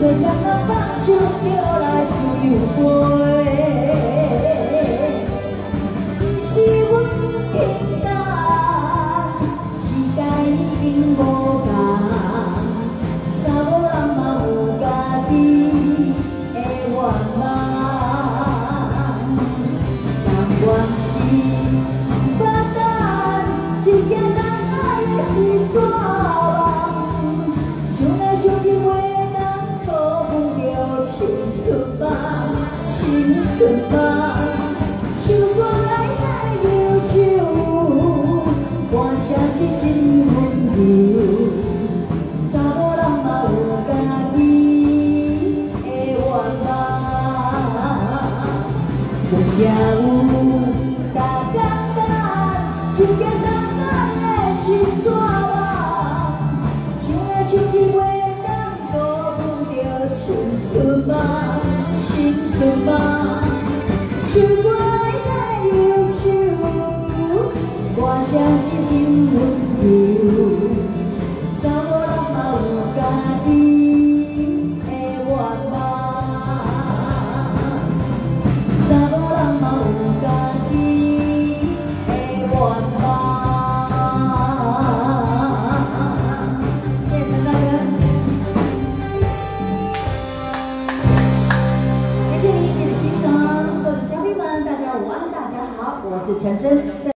谁想到，放手又来风雨中。真困难唱歌声是真温柔三不有家己的阮嘛唱袂来，又唱？歌声是真温柔。我是陈真。